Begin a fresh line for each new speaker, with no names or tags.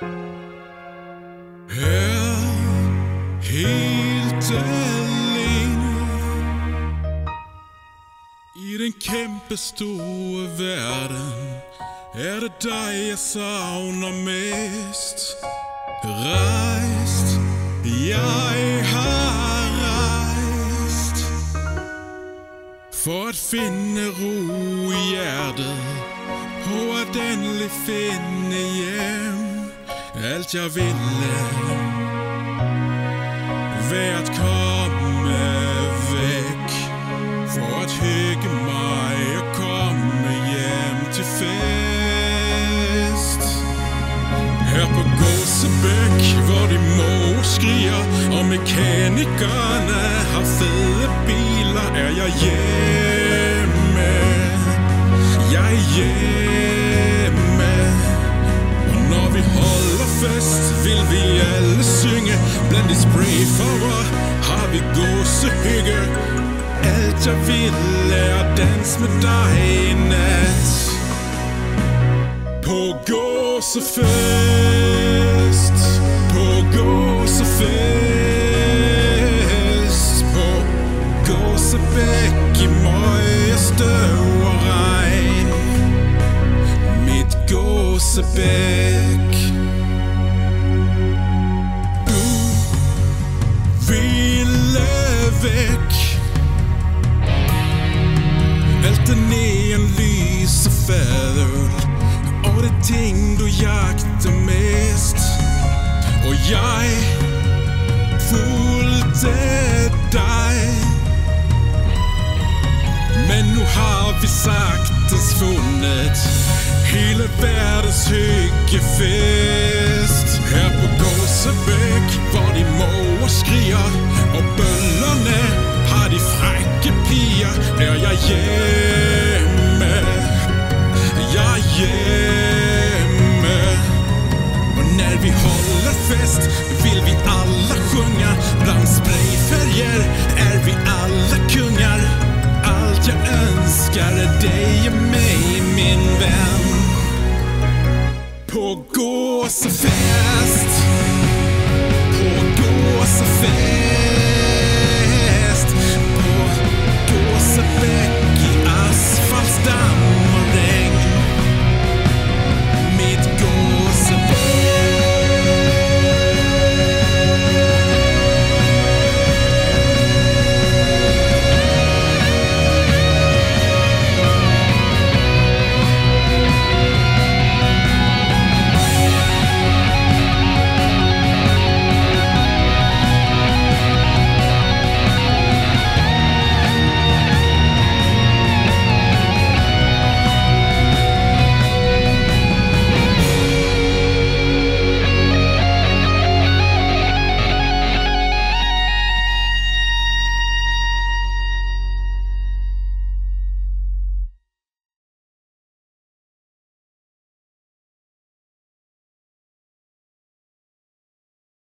Er helt I den kæmpe store verden Er det dig jeg savner mest. Rejst. Jeg har rejst. For at finde ro i hjertet. På at endelig finde hjem. Alt jeg ville Ved at komme væk For at hygge mig og komme hjem til fest. Her på Gåsebæk, hvor de må skriger Og mekanikerne har fede biler Er jeg hjemme. Jeg er hjemme. Fest Vil vi alle synge. Blandt de sprayfarver Har vi gåsehygge. Alt jeg vil er at danse med dig i nat. På gåsefest På gåsefest På gåsebæk I møg og støv og regn. Mit gåsebæk Alt det neonlyse fadøl Og det ting du jagter mest. Og jeg fulgte dig. Men nu har vi sagtens fundet Hele verdens hyggefest Her på Gåsebæk Hvor de måger skriger Og bøllerne har de frække piger Er jeg hjemme fest. Vill vi alla sjunga Bland sprayfärger? Är vi alla kungar? Allt jag önskar är dig och mig min vän. På gåsefest På gåsefest